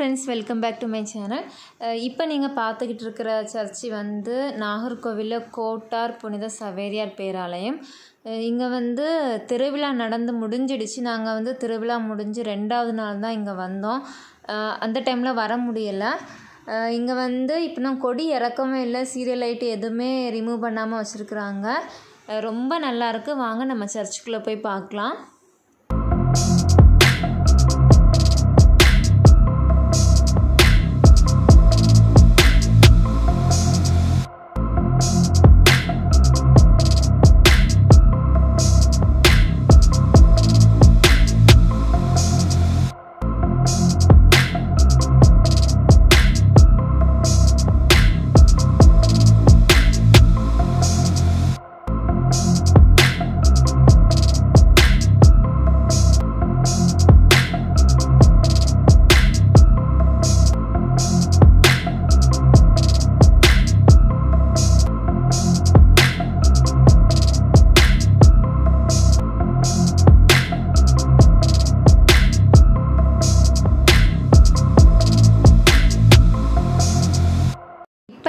Friends welcome back to my channel இப்போ நீங்கள் பார்த்துக்கிட்டு இருக்கிற சர்ச்சு வந்து நாகர்கோவிலில் கோட்டார் புனித சவேரியார் பேராலயம். இங்கே வந்து திருவிழா நடந்து முடிஞ்சிடுச்சு. நாங்கள் வந்து திருவிழா முடிஞ்சு ரெண்டாவது நாள் தான் இங்கே வந்தோம். அந்த டைமில் வர முடியலை. இங்கே வந்து இப்போ நான் கொடி இறக்கவே இல்லை. சீரியல் லைட் எதுவுமே ரிமூவ் பண்ணாமல் வச்சுருக்குறாங்க. ரொம்ப நல்லாயிருக்கு வாங்க நம்ம சர்ச்சுக்குள்ளே போய் பார்க்கலாம்.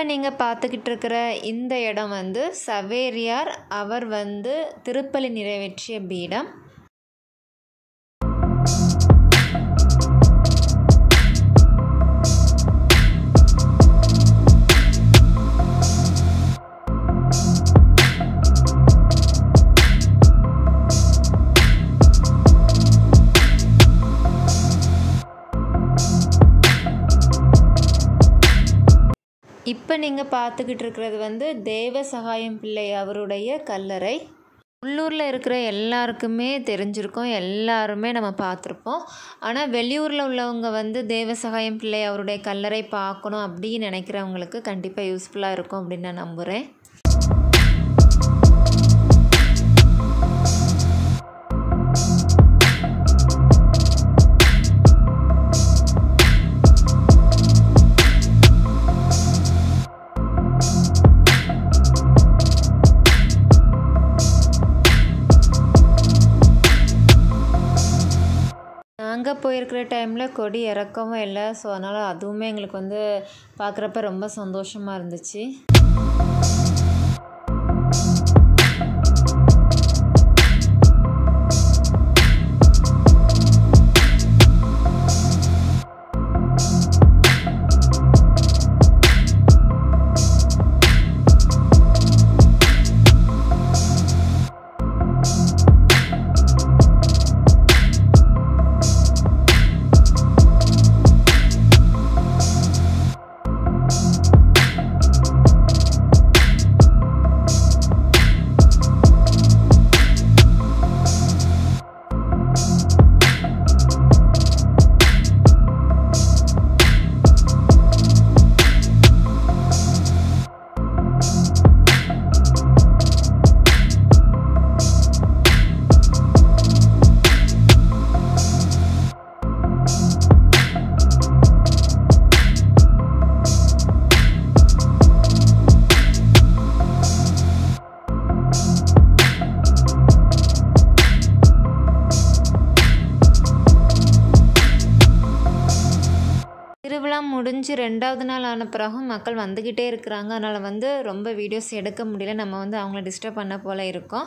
இப்போ நீங்கள் பார்த்துக்கிட்டு இருக்கிற இந்த இடம் வந்து சவேரியார். அவர் வந்து திருப்பலி நிறைவேற்றிய பீடம். இப்போ நீங்கள் பார்த்துக்கிட்டு இருக்கிறது வந்து தேவ சகாயம் பிள்ளை அவருடைய கல்லறை. உள்ளூரில் இருக்கிற எல்லாருக்குமே தெரிஞ்சிருக்கோம் எல்லாருமே நம்ம பார்த்துருப்போம் ஆனால் வெளியூரில் உள்ளவங்க வந்து தேவ சகாயம் பிள்ளை அவருடைய கல்லறை பார்க்கணும் அப்படின்னு நினைக்கிறவங்களுக்கு கண்டிப்பாக யூஸ்ஃபுல்லாக இருக்கும் அப்படின்னு நான் நம்புகிறேன் அங்கே போயிருக்கிற டைமில் கொடி இறக்கவும் இல்லை. ஸோ அதனால் அதுவுமே எங்களுக்கு வந்து பார்க்குறப்ப ரொம்ப சந்தோஷமாக இருந்துச்சு. திருவிழா முடிஞ்சு ரெண்டாவது நாள் ஆன பிறகும் மக்கள் வந்துக்கிட்டே இருக்கிறாங்க. அதனால் வந்து ரொம்ப வீடியோஸ் எடுக்க முடியல. நம்ம வந்து அவங்கள டிஸ்டர்ப் பண்ண போல் இருக்கோம்.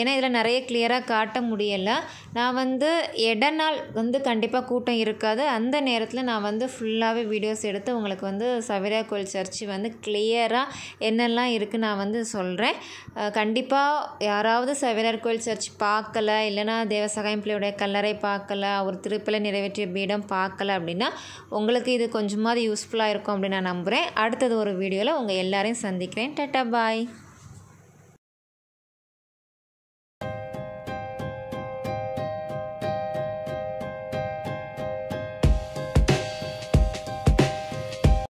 ஏன்னா இதில் நிறைய கிளியராக காட்ட முடியலை. நான் வந்து இட நாள் வந்து கண்டிப்பாக கூட்டம் இருக்காது. அந்த நேரத்தில் நான் வந்து ஃபுல்லாகவே வீடியோஸ் எடுத்து உங்களுக்கு வந்து சவேரியா கோயில் சர்ச்சு வந்து கிளியராக என்னெல்லாம் இருக்குது நான் வந்து சொல்கிறேன் கண்டிப்பாக யாராவது சவேரியார் கோயில் சர்ச் பார்க்கல இல்லைனா தேவசகாயம் பிள்ளையுடைய கல்லறை பார்க்கல அவர் திருப்பலை நிறைவேற்றிய பீடம் பார்க்கல அப்படின்னா உங்களுக்கு இது கொஞ்சமாவது யூஸ்ஃபுல்லாக இருக்கும் அப்படின்னு நான் நம்புகிறேன் அடுத்தது ஒரு வீடியோவில் உங்கள் எல்லாரையும் சந்திக்கிறேன். Tata bye.